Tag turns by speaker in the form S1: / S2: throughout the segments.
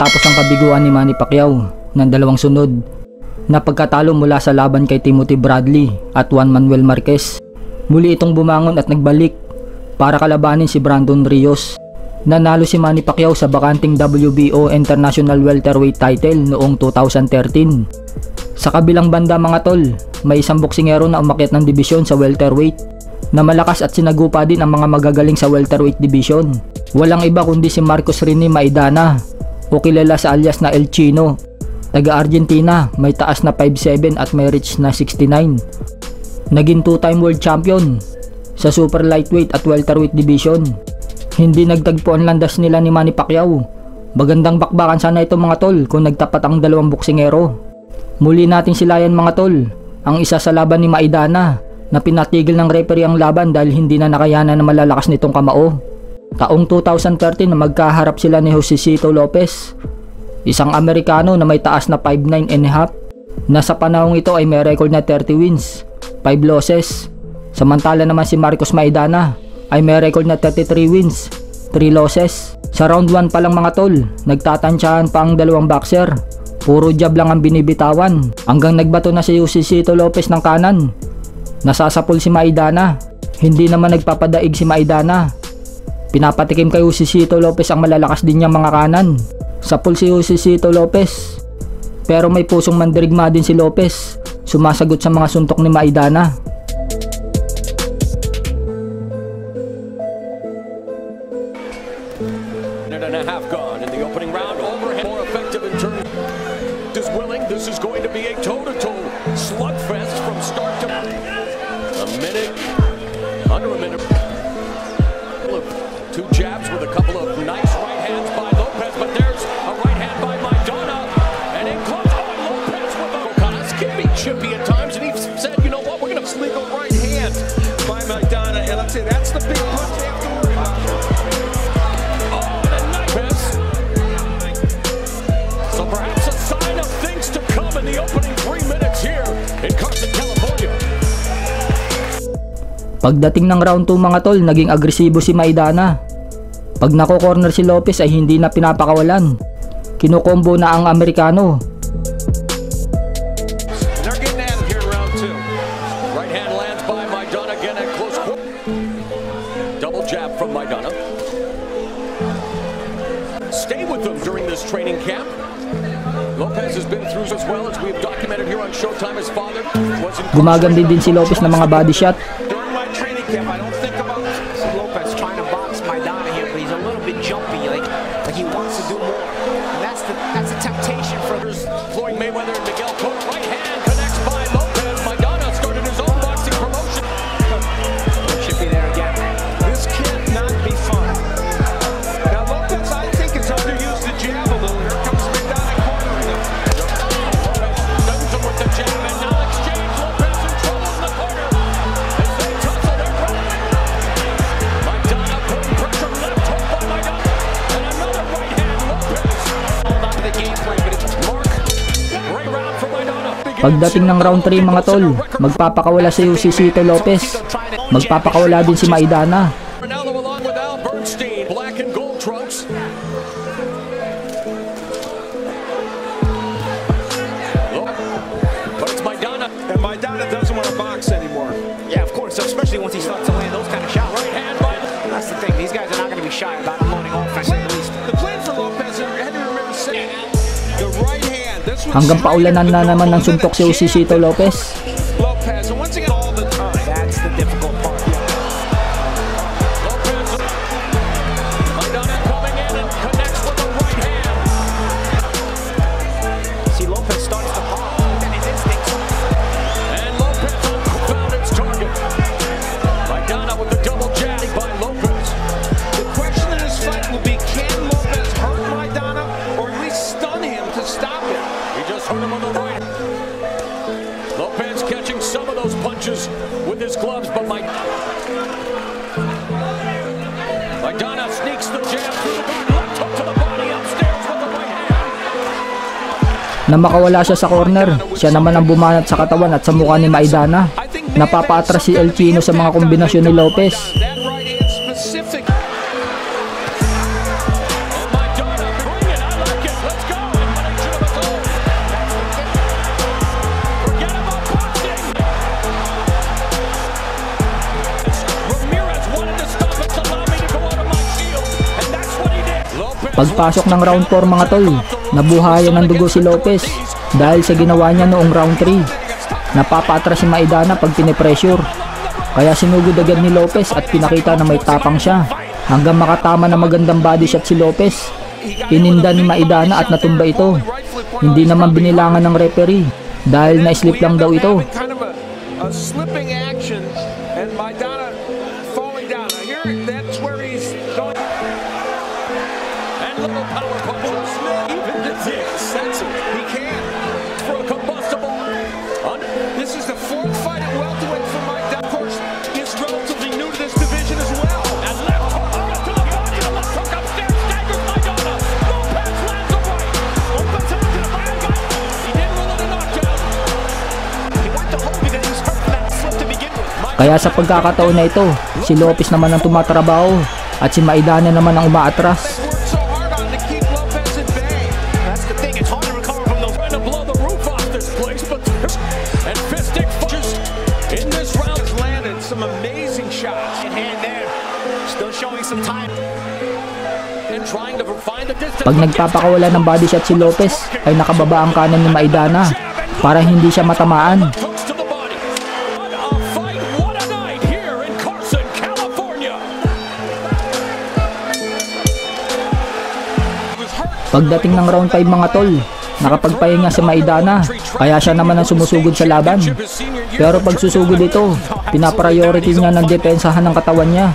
S1: matapos ang kabiguan ni Manny Pacquiao ng dalawang sunod na pagkatalo mula sa laban kay Timothy Bradley at Juan Manuel Marquez. Muli itong bumangon at nagbalik para kalabanin si Brandon Rios. Nanalo si Manny Pacquiao sa bakanting WBO International Welterweight title noong 2013. Sa kabilang banda mga tol, may isang boksingero na umakyat ng dibisyon sa welterweight na malakas at sinagupa din ang mga magagaling sa welterweight division. Walang iba kundi si Marcos Rini Maidana o kilala sa alias na El Chino Taga Argentina, may taas na 5'7 at may reach na 69. Naging 2-time world champion sa super lightweight at welterweight division. Hindi nagtagpo ang landas nila ni Manny Pacquiao. Magandang bakbakan sana ito mga tol kung nagtapat ang dalawang boksingero. Muli natin silayan mga tol, ang isa sa laban ni Maidana na pinatigil ng referee ang laban dahil hindi na nakayanan na malalakas nitong kamao. Taong 2013 na magkaharap sila ni Josecito Lopez Isang Amerikano na may taas na 5'9 and a half na sa panahong ito ay may record na 30 wins, 5 losses. Samantala naman si Marcos Maidana ay may record na 33 wins, 3 losses. Sa round 1 pa lang mga tol, nagtatansyahan pa ang dalawang boxer. Puro jab lang ang binibitawan hanggang nagbato na si Yusicito Lopez ng kanan. Nasasapol si Maidana. Hindi naman nagpapadaig si Maidana. Pinapatikim kay Yusicito Lopez ang malalakas din niyang mga kanan. Sa pulsiyo si Cito Lopez. Pero may pusong mandirigma din si Lopez. Sumasagot sa mga suntok ni Maidana.
S2: And a half gone in the opening round. More effective in terms is willing. This is going to be a toe-to-toe slugfest
S1: Pagdating ng round 2 mga tol, naging agresibo si Maidana. Pag nako-corner si Lopez ay hindi na pinapakawalan. Kinukombo na ang Amerikano.
S2: Stay with them during this training camp. Lopez has been through as well as we've documented here on Showtime. His father was in
S1: din si Lopez ng mga body shot. Pagdating ng round 3 mga tol, magpapakawala si Cito Lopez. Magpapakawala din si Maidana.
S3: Especially once he starts to land those kind of shots.
S2: Right hand
S3: That's the thing. These guys are not going to be shy about
S1: Hanggang paulanan na naman ng suntok si Lopez.
S4: Lopez,
S2: sneaks the jab through the back, left hook to the body, upstairs with the right hand.
S1: Na makawala siya sa corner, siya naman ang bumanat sa katawan at sa mukha ni Maidana. Napapaatras si El Chino sa mga kombinasyon ni Lopez. Pagpasok ng round 4 mga tol, nabuhayan ng dugo si Lopez dahil sa ginawa niya noong round 3. Napapatras si Maidana pag pinipressure. Kaya sinugod agad ni Lopez at pinakita na may tapang siya hanggang makatama na magandang body shot si Lopez. Ininda ni Maidana at natumba ito. Hindi naman binilangan ng referee dahil na-slip lang daw ito.
S4: A, slipping action, and Maidana falling down. Here, that's where
S2: little power punches. Even this, that's it.
S4: He can.
S2: For a combustible. Un-
S4: This is the fourth fight at welterweight for. Of course, he's relatively new to this division as well.
S2: and left hook right to the body. The left hook upstairs. Staggers Maidana. Lopez lands a right. Opens it to the bad guy. He didn't rule it a knockdown.
S3: He went to hold because he was hurt from that slip to begin with.
S1: Kaya sa pagkakataon na ito, si Lopez naman ang tumatrabaho at si Maidana naman ang umaatras. Pag nagpapakawala ng body shot si Lopez ay nakababa ang kanan ni Maidana para hindi siya matamaan. Pagdating ng round 5 mga tol, nakapagpahinga si Maidana kaya siya naman ang sumusugod sa laban. Pero pag susugod ito, pinapriority niya ng depensahan ng katawan niya.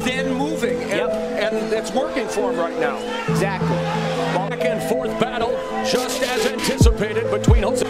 S4: Then moving, and,
S3: Yep.
S4: and it's working for him right now.
S3: Exactly.
S2: Back and forth battle, just as anticipated between Jose.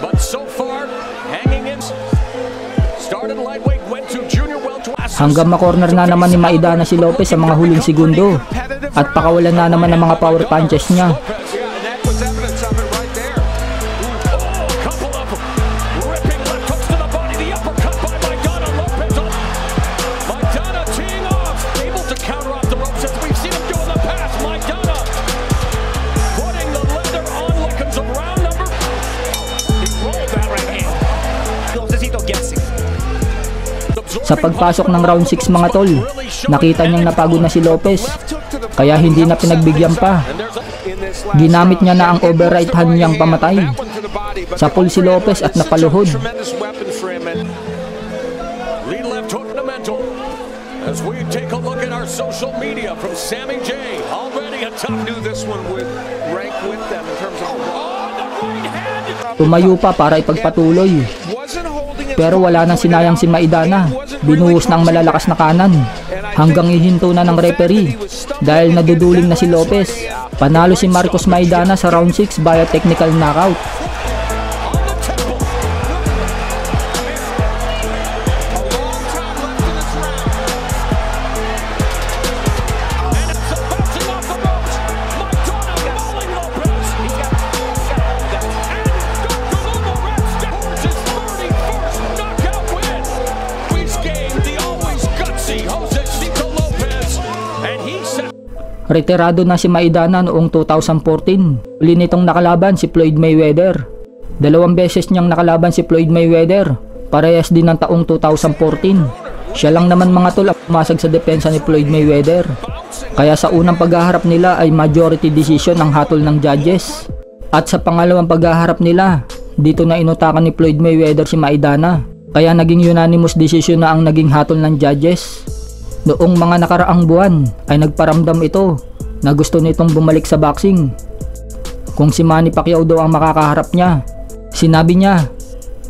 S2: But so far, hanging in. Started lightweight, went to junior welterweight.
S1: Hanggang makorner na naman ni Maidana si Lopez sa mga huling segundo at pakawalan na naman ng mga power punches niya. Sa pagpasok ng round 6 mga tol, nakita niyang napagod na si Lopez kaya hindi na pinagbigyan pa. Ginamit niya na ang over right hand niyang pamatay. Sa pool si Lopez at napaluhod.
S2: As we take a look at our social media from Sammy J. Already a tough
S4: knew this one would rank with them in terms of.
S1: Tumayo pa para ipagpatuloy. Pero wala nang sinayang si Maidana. Binuhos ng malalakas na kanan hanggang ihinto na ng referee dahil naduduling na si Lopez. Panalo si Marcos Maidana sa round 6 via technical knockout. Retirado na si Maidana noong 2014. Uli nitong nakalaban si Floyd Mayweather. Dalawang beses niyang nakalaban si Floyd Mayweather. Parehas din ng taong 2014. Siya lang naman mga tol ang pumasag sa depensa ni Floyd Mayweather. Kaya sa unang paghaharap nila ay majority decision ang hatol ng judges. At sa pangalawang paghaharap nila, dito na inutakan ni Floyd Mayweather si Maidana. Kaya naging unanimous decision na ang naging hatol ng judges. Noong mga nakaraang buwan ay nagparamdam ito na gusto nitong bumalik sa boxing. Kung si Manny Pacquiao daw ang makakaharap niya, sinabi niya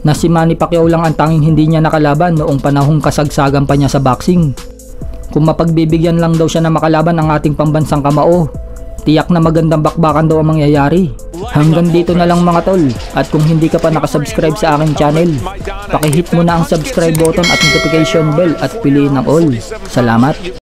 S1: na si Manny Pacquiao lang ang tanging hindi niya nakalaban noong panahong kasagsagan pa niya sa boxing. Kung mapagbibigyan lang daw siya na makalaban ang ating pambansang kamao, tiyak na magandang bakbakan daw ang mangyayari. Hanggang dito na lang mga tol, at kung hindi ka pa nakasubscribe sa aking channel, pakihit mo na ang subscribe button at notification bell at piliin ang all. Salamat!